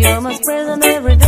you're my present every day.